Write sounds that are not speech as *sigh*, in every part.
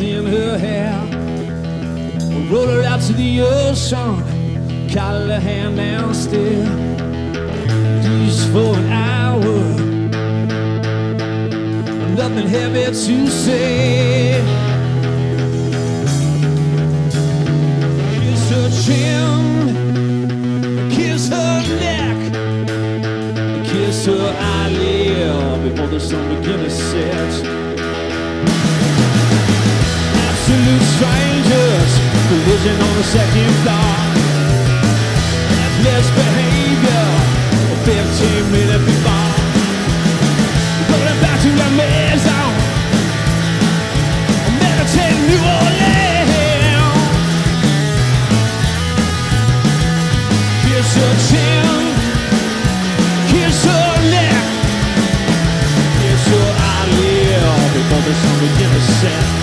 in her hair. roll her out to the ocean, call her hand downstairs. Just for an hour, nothing heavy to say. Kiss her chin, kiss her neck, kiss her eyelid before the sun begins to set. collision on the second floor. Reckless behavior, 15 minutes before. Going back to the maison, meditating New Orleans. Kiss her chin, kiss her neck, kiss her eyelid, before the sun begins to set.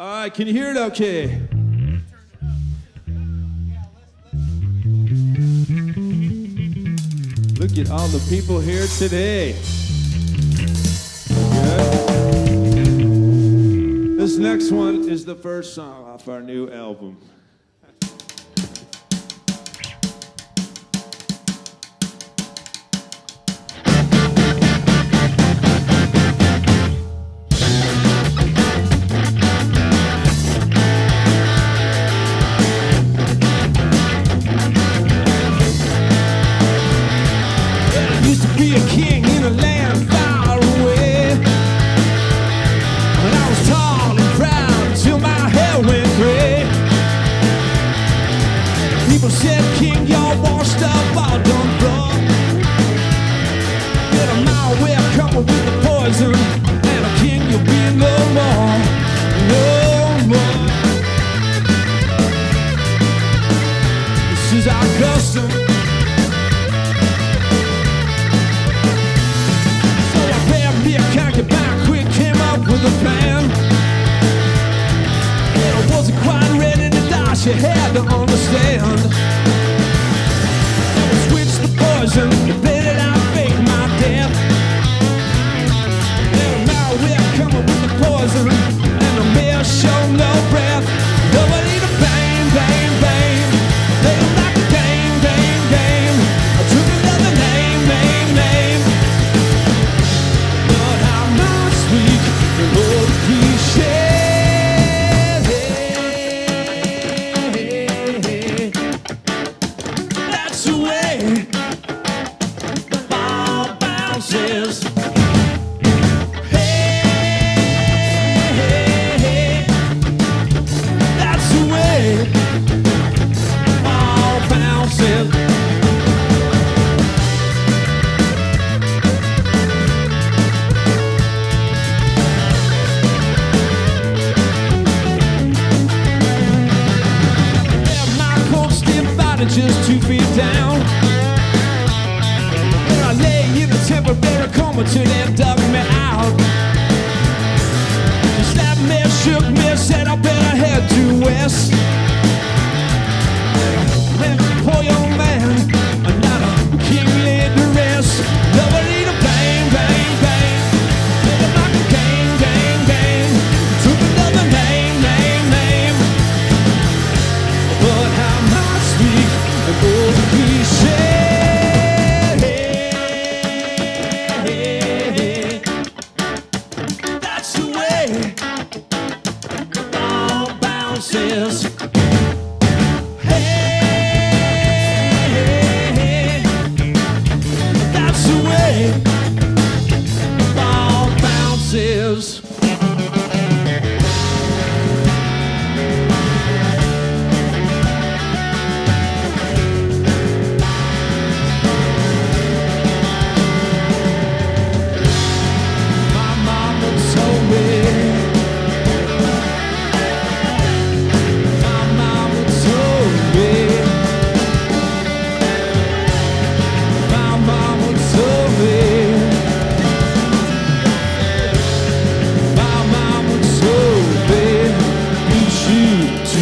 All right, can you hear it okay? Look at all the people here today. Good. This next one is the first song off our new album.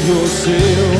True to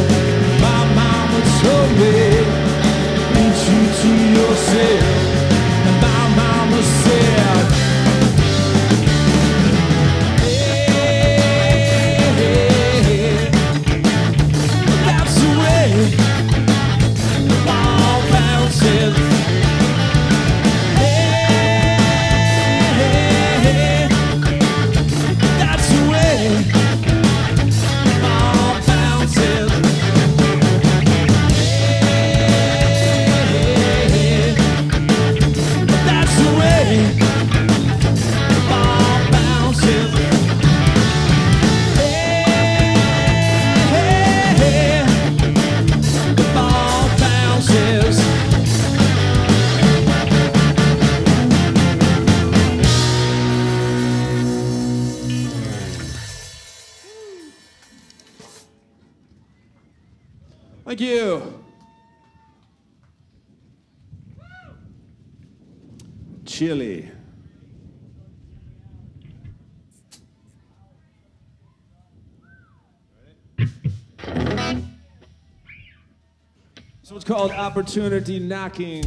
called opportunity knocking.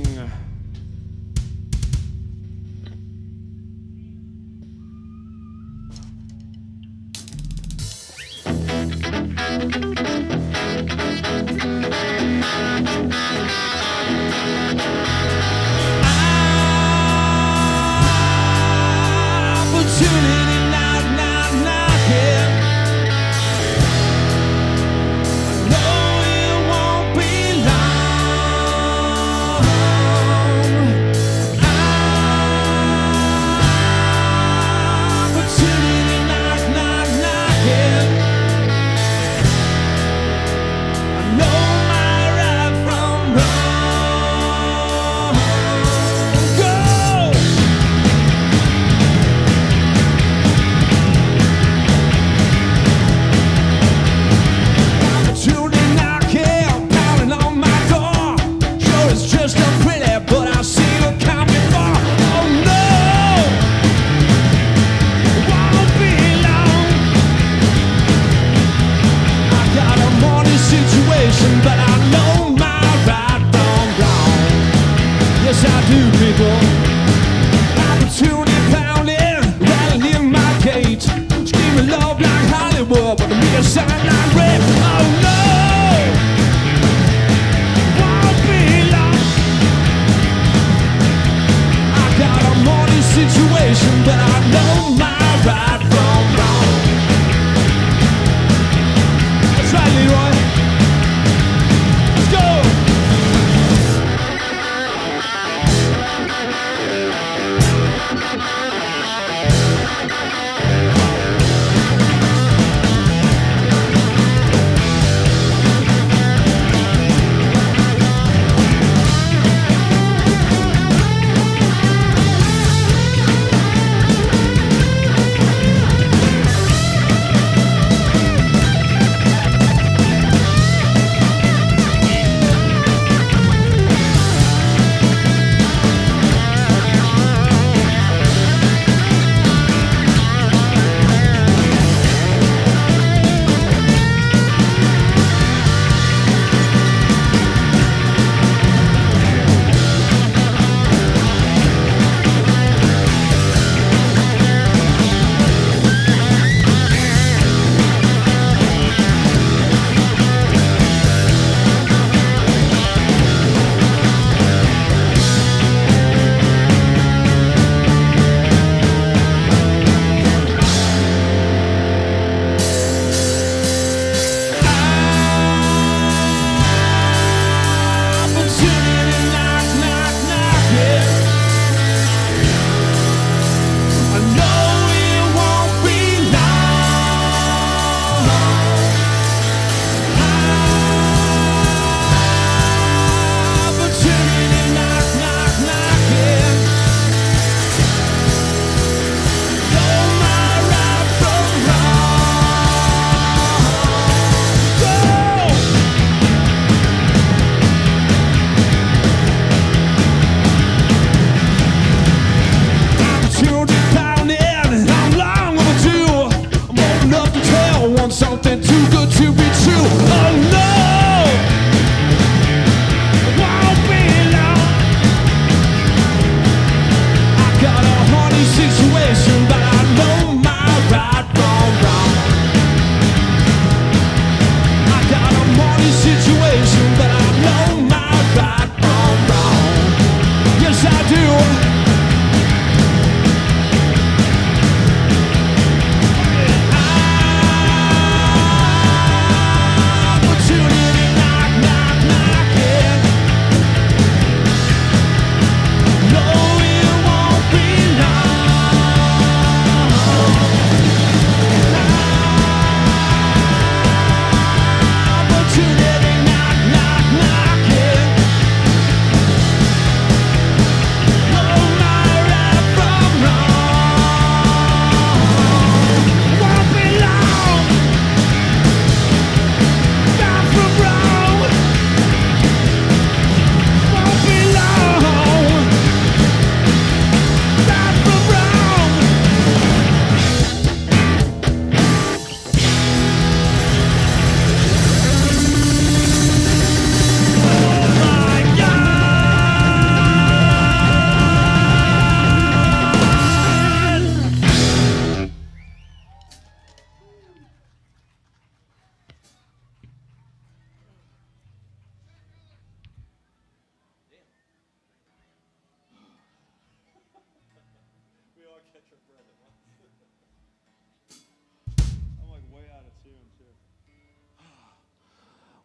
Knocking.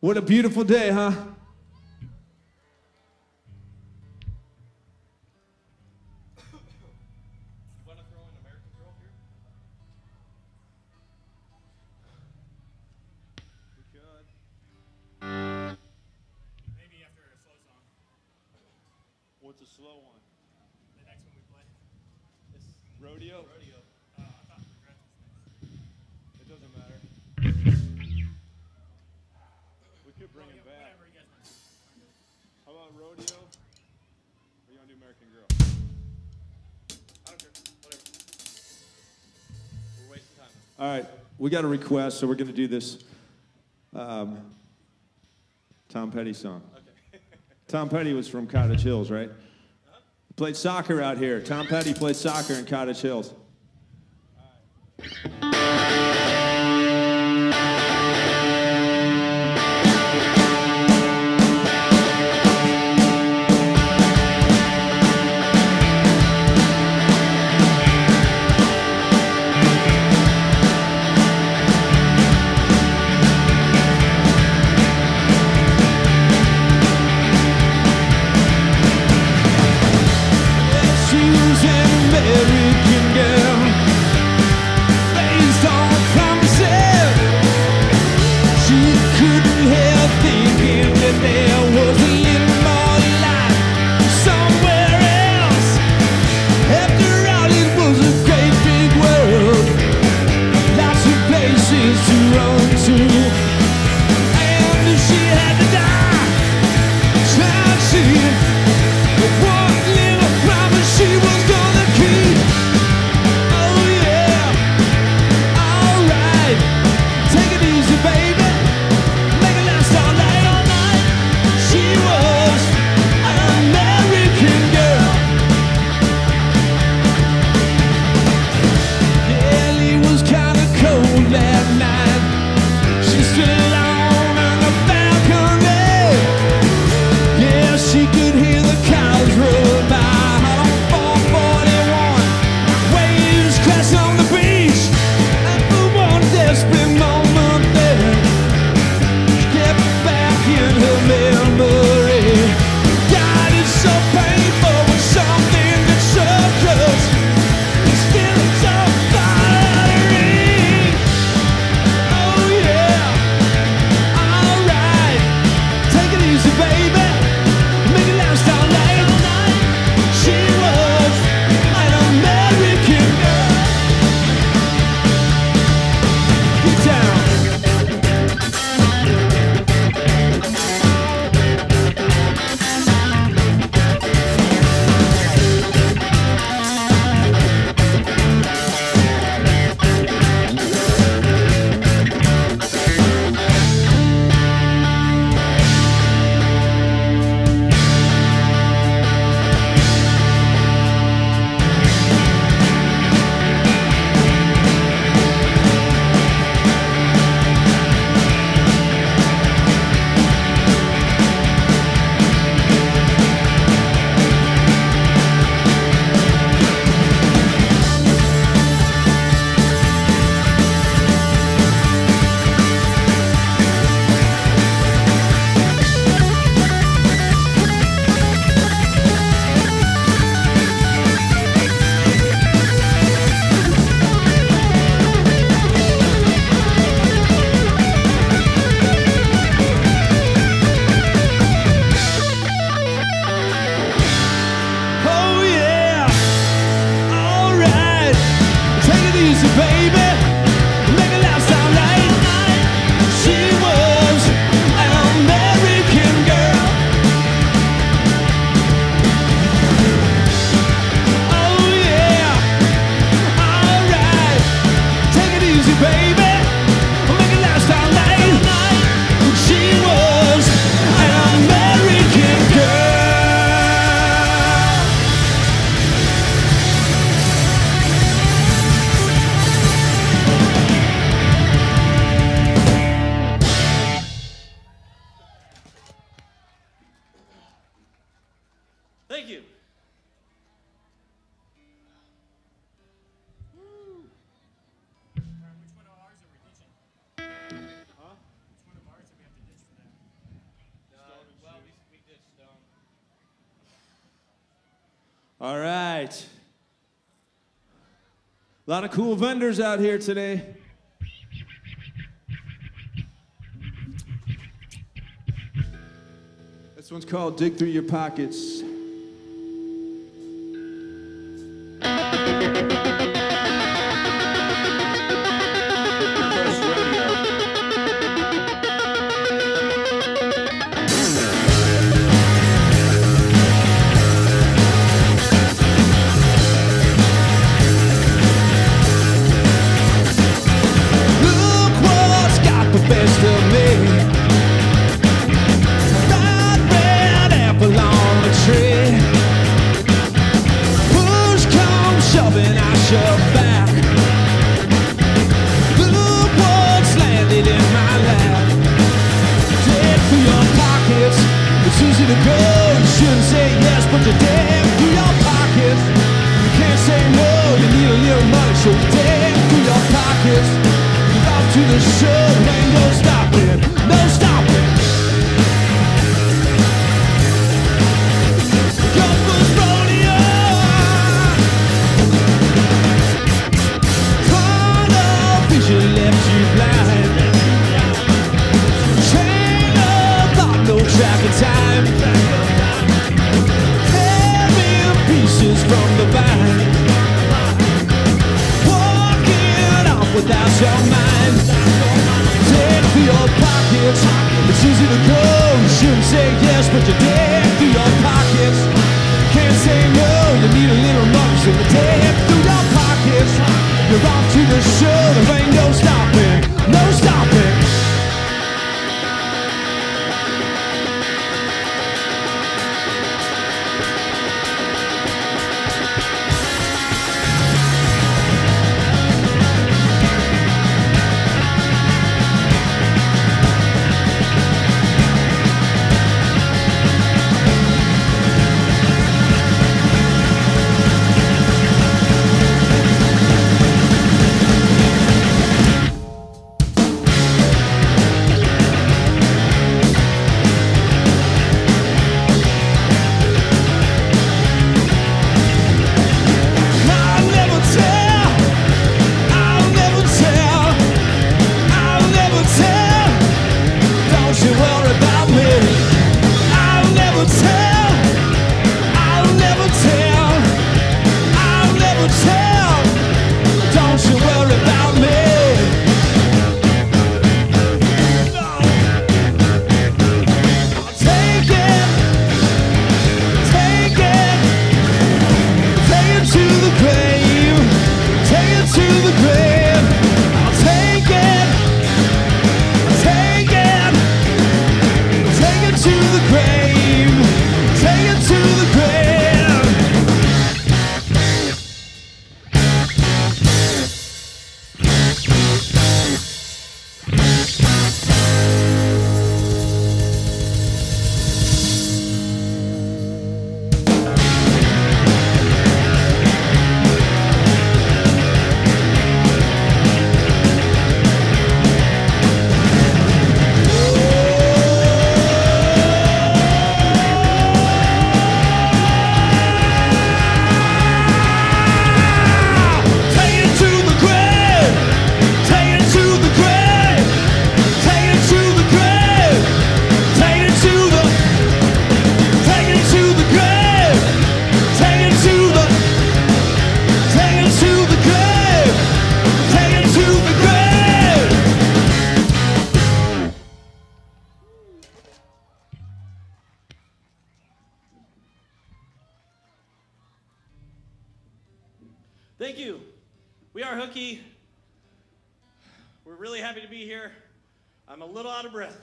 What a beautiful day, huh? All right, we got a request, so we're going to do this um, Tom Petty song. Okay. *laughs* Tom Petty was from Cottage Hills, right? Huh? Played soccer out here. Tom Petty played soccer in Cottage Hills. All right. A lot of cool vendors out here today. This one's called Dig Through Your Pockets. You're off to the show. There ain't no stopping. No stopping. A little out of breath.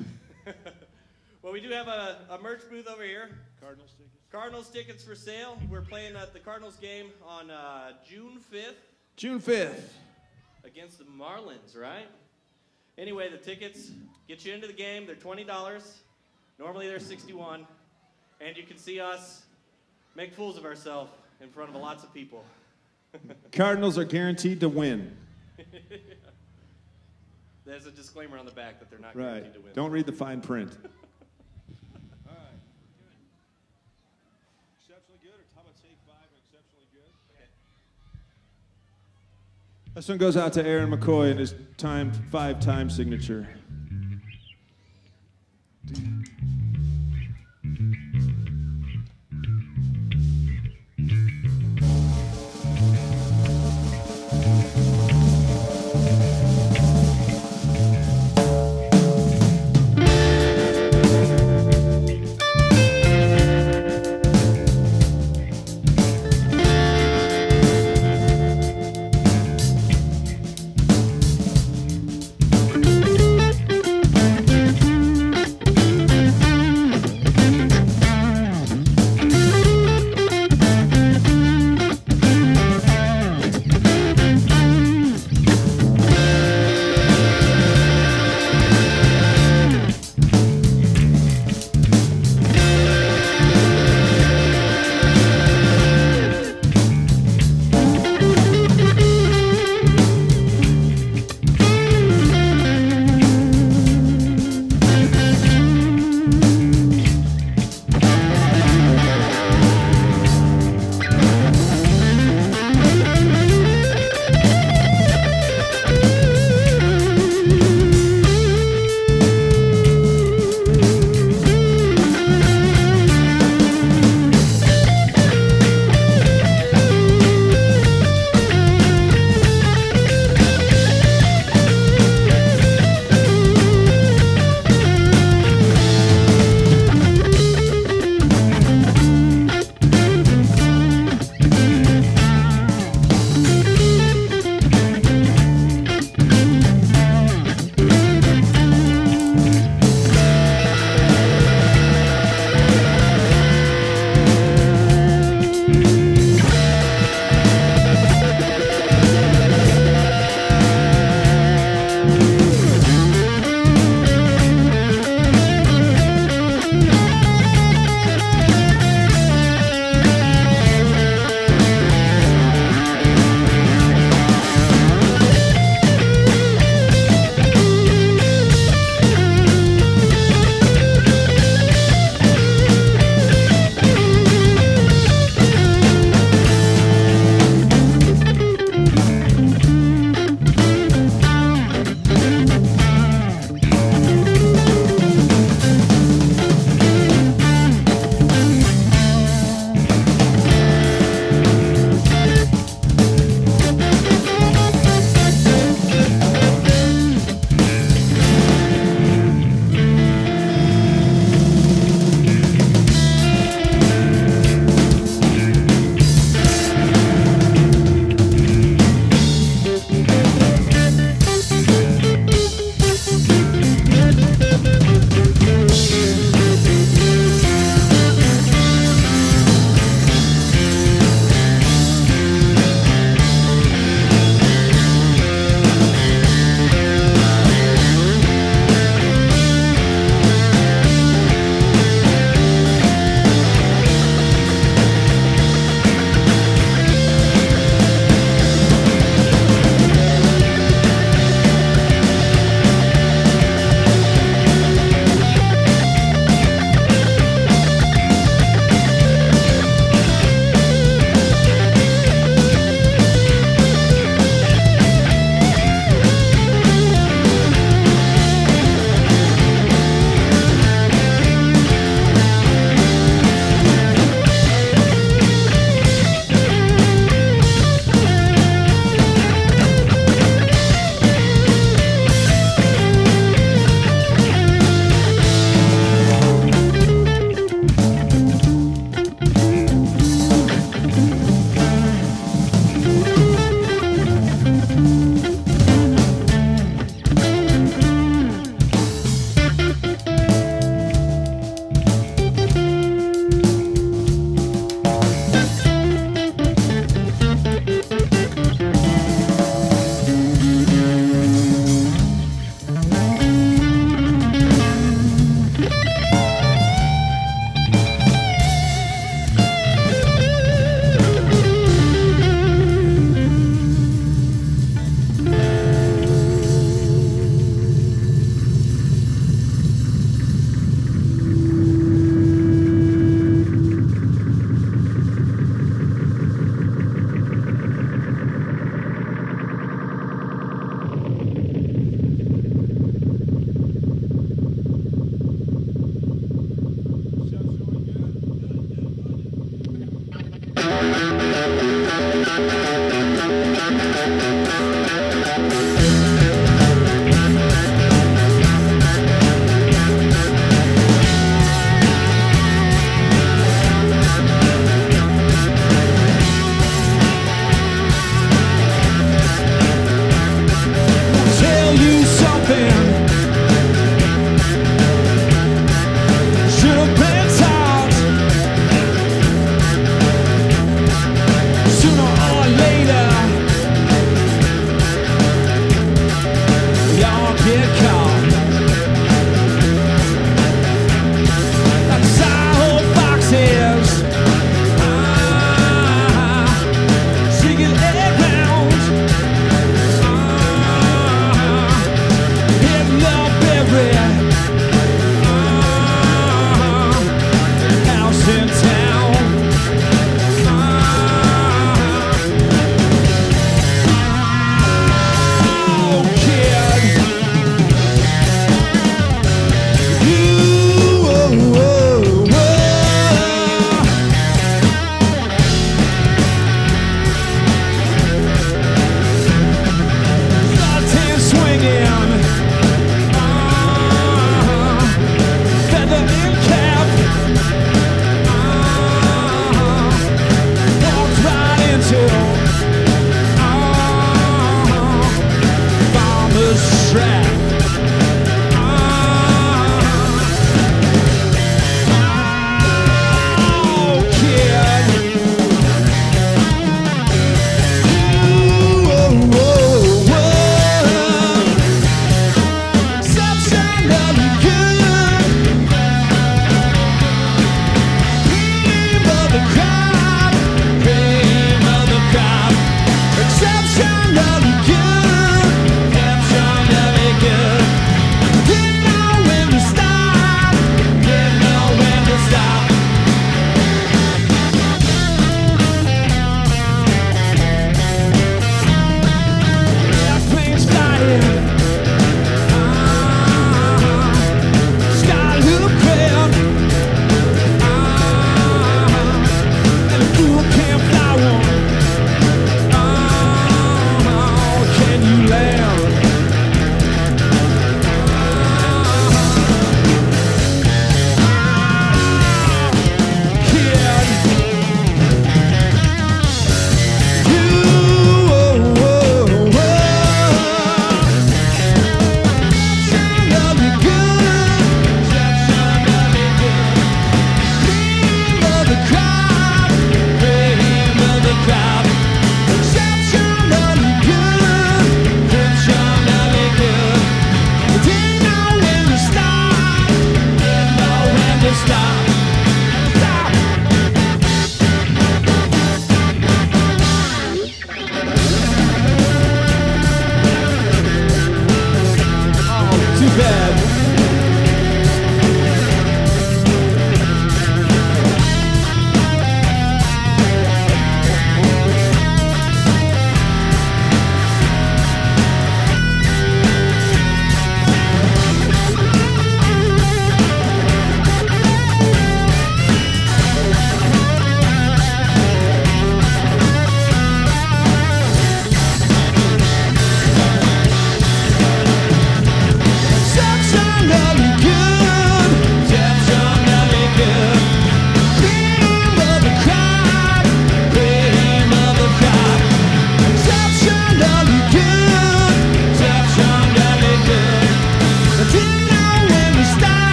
*laughs* well, we do have a, a merch booth over here. Cardinals tickets. Cardinals tickets for sale. We're playing at the Cardinals game on uh, June 5th June 5th. against the Marlins, right? Anyway, the tickets get you into the game. They're $20. Normally they're 61 And you can see us make fools of ourselves in front of lots of people. *laughs* Cardinals are guaranteed to win. There's a disclaimer on the back that they're not right. to win. Don't read the fine print. *laughs* This one goes out to Aaron McCoy in his time five time signature.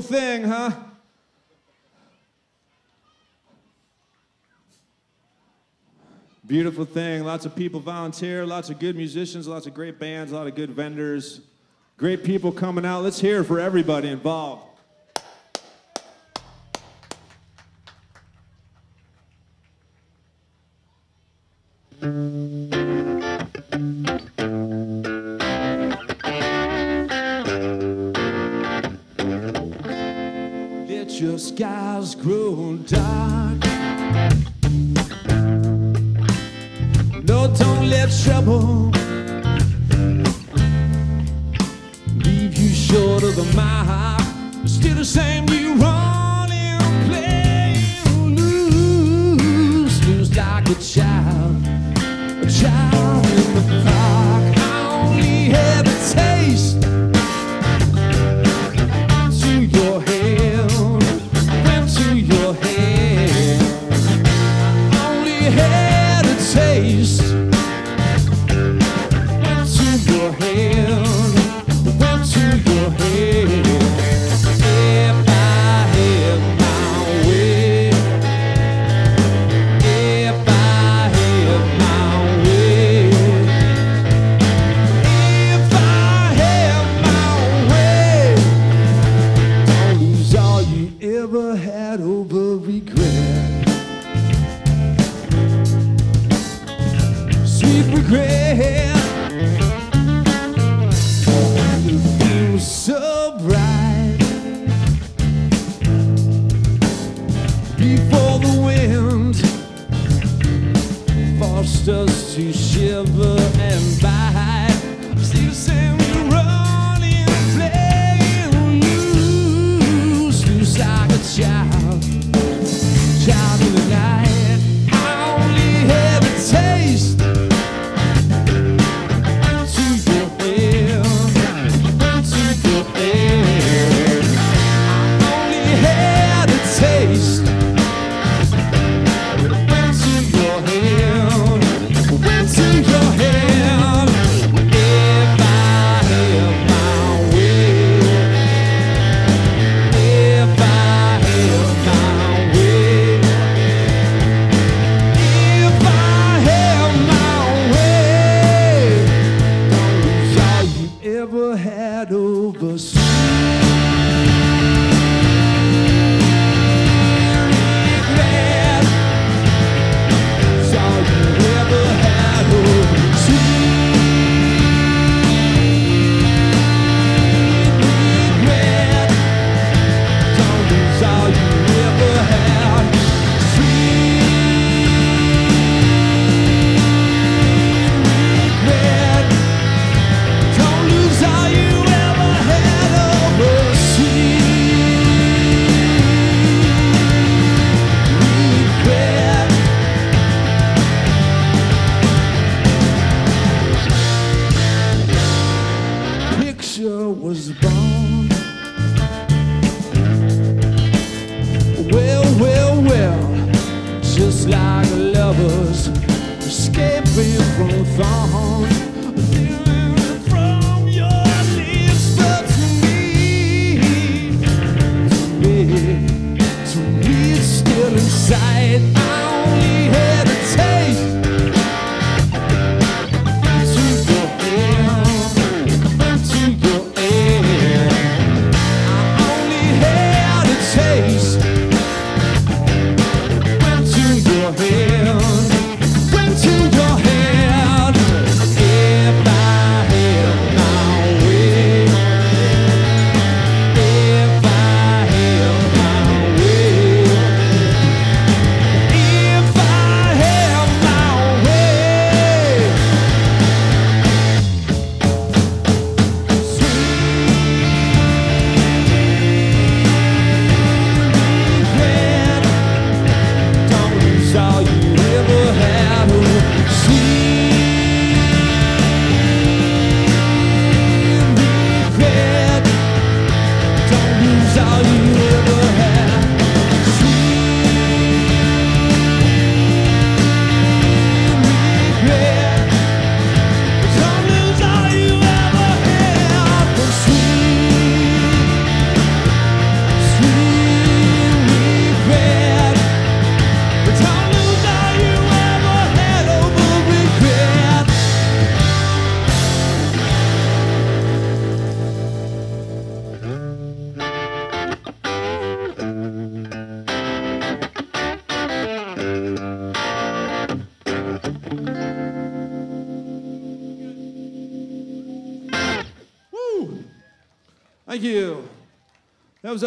beautiful thing, huh? Beautiful thing. Lots of people volunteer, lots of good musicians, lots of great bands, a lot of good vendors, great people coming out. Let's hear for everybody involved. the skies grow dark. No, don't let trouble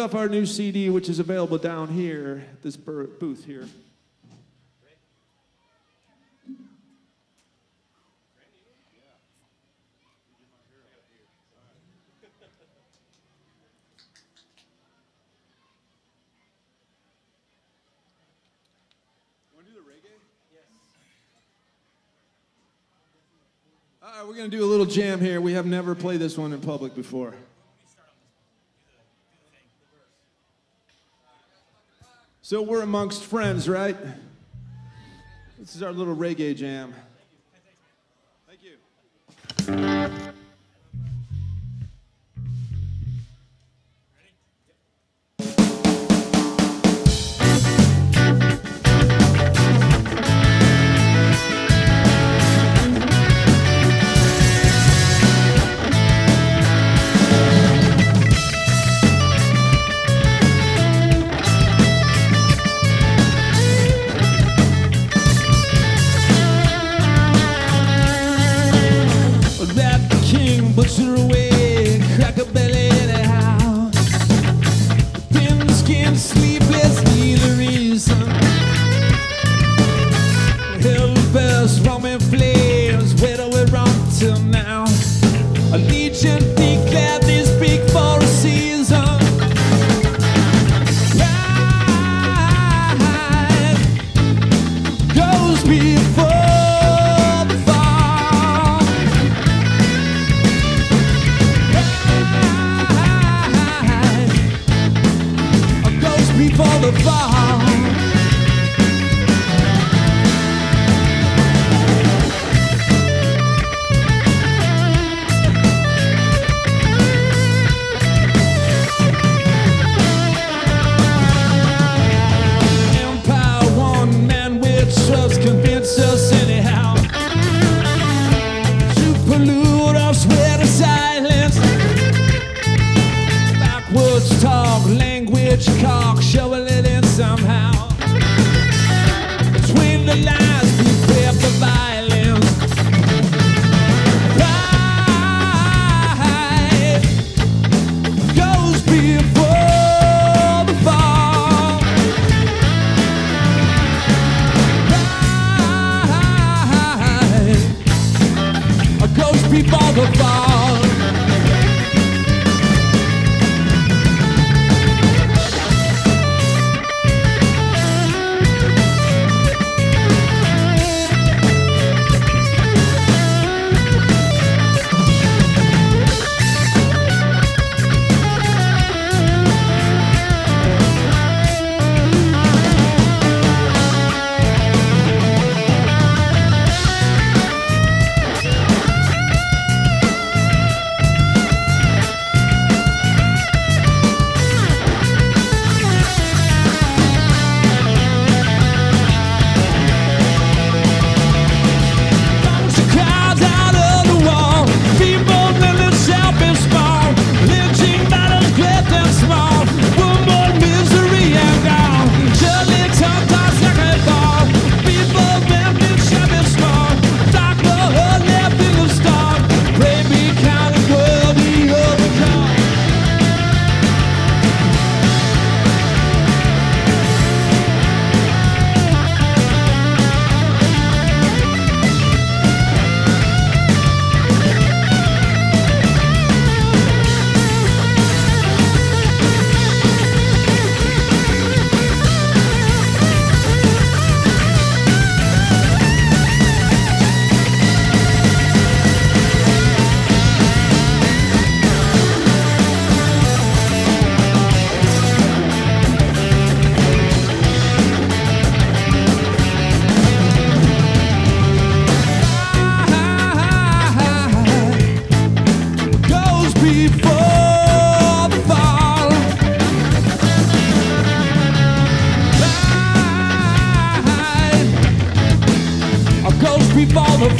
off our new CD, which is available down here, this booth here. All right, we're going to do a little jam here. We have never played this one in public before. So we're amongst friends, right? This is our little reggae jam. Thank you.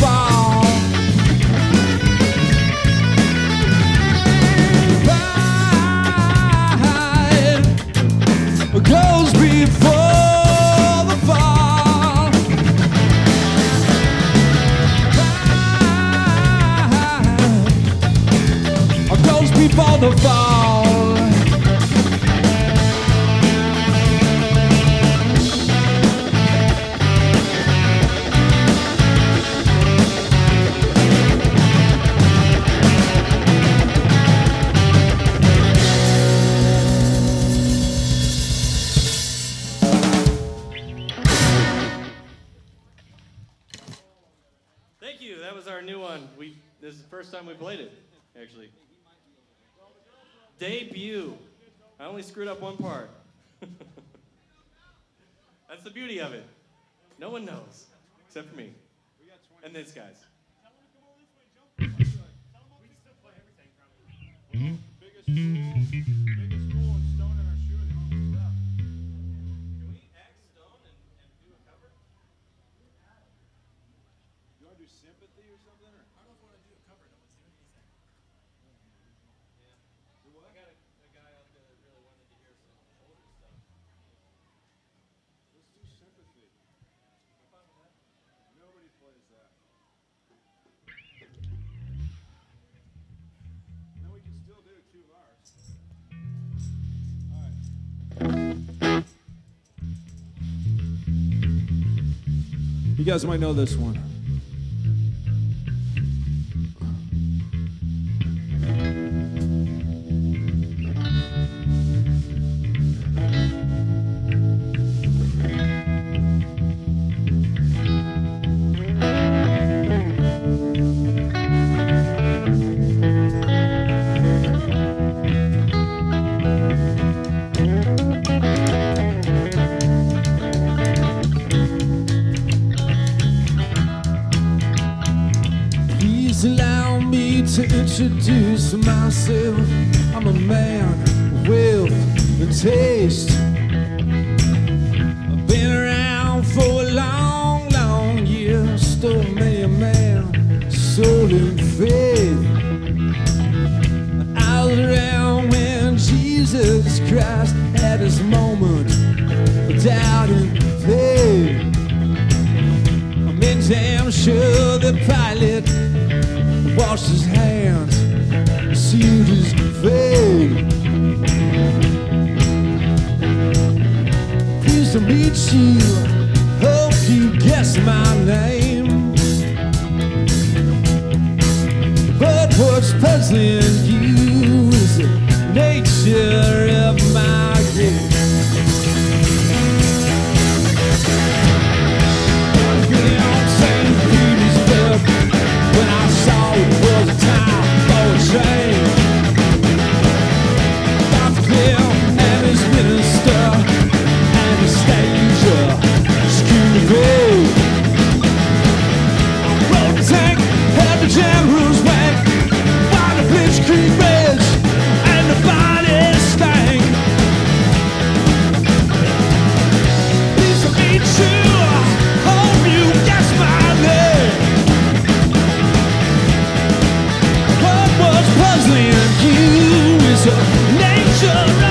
ball. beauty of it. No one knows, except for me. And these guys. Mm-hmm. You guys might know this one. myself nature, nature.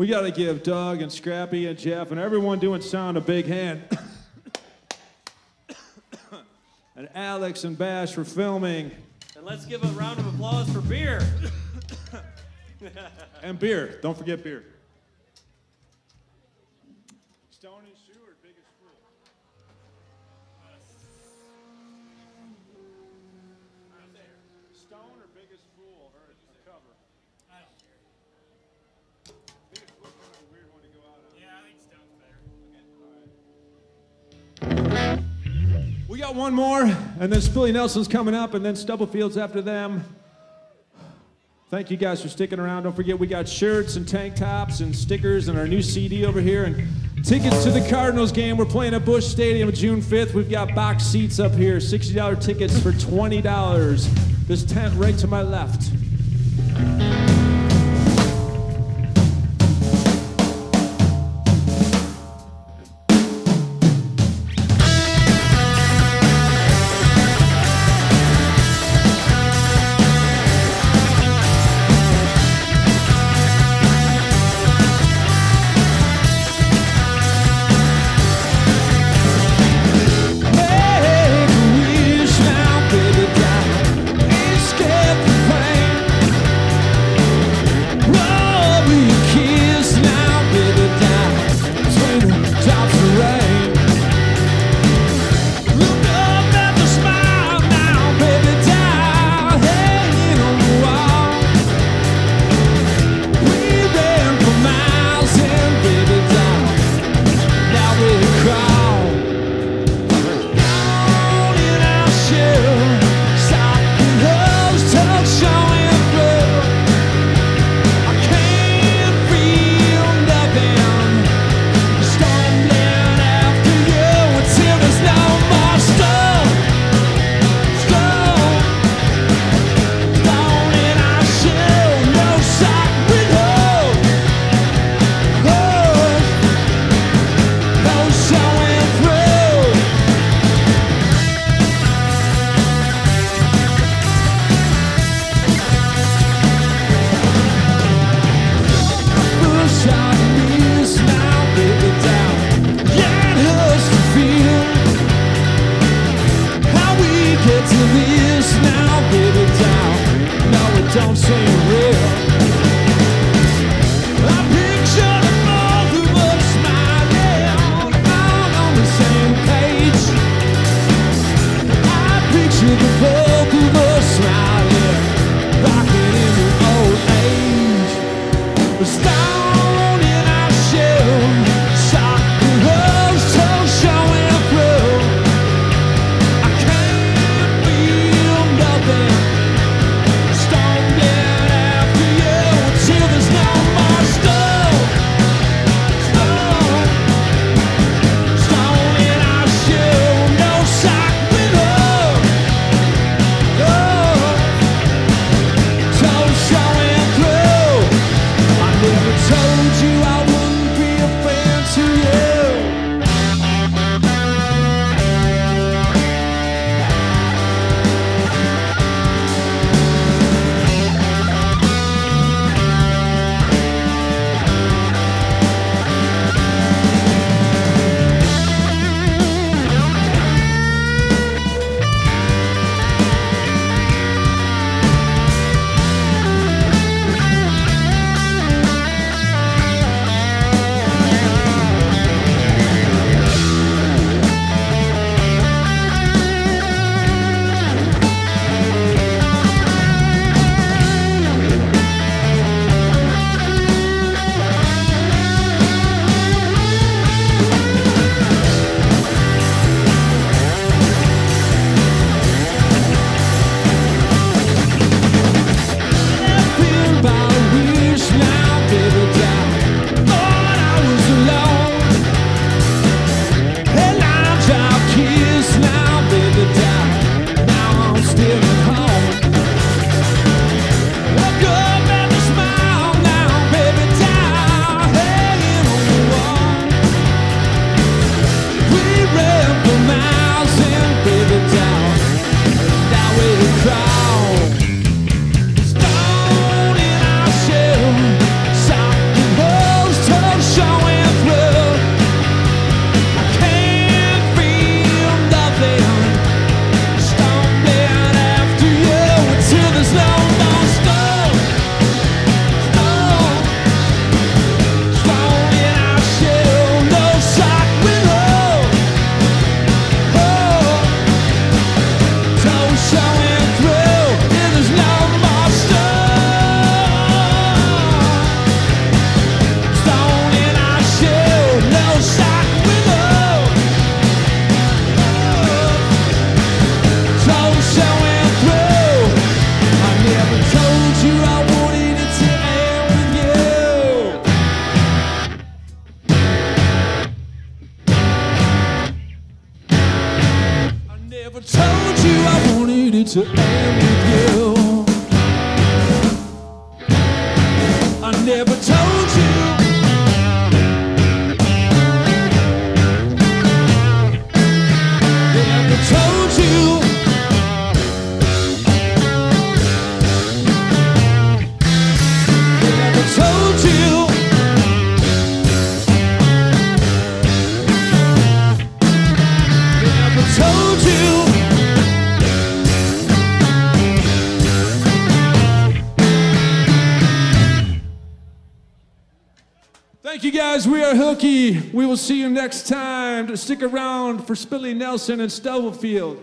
We got to give Doug and Scrappy and Jeff and everyone doing sound a big hand. *coughs* and Alex and Bash for filming. And let's give a round of applause for beer. *coughs* And beer. Don't forget beer. We got one more, and then Spilly Nelson's coming up, and then Stubblefield's after them. Thank you guys for sticking around. Don't forget, we got shirts and tank tops and stickers and our new CD over here and tickets to the Cardinals game. We're playing at Busch Stadium June 5th. We've got box seats up here, $60 tickets for $20. This tent right to my left. We will see you next time. Stick around for Spilly Nelson and Stubblefield.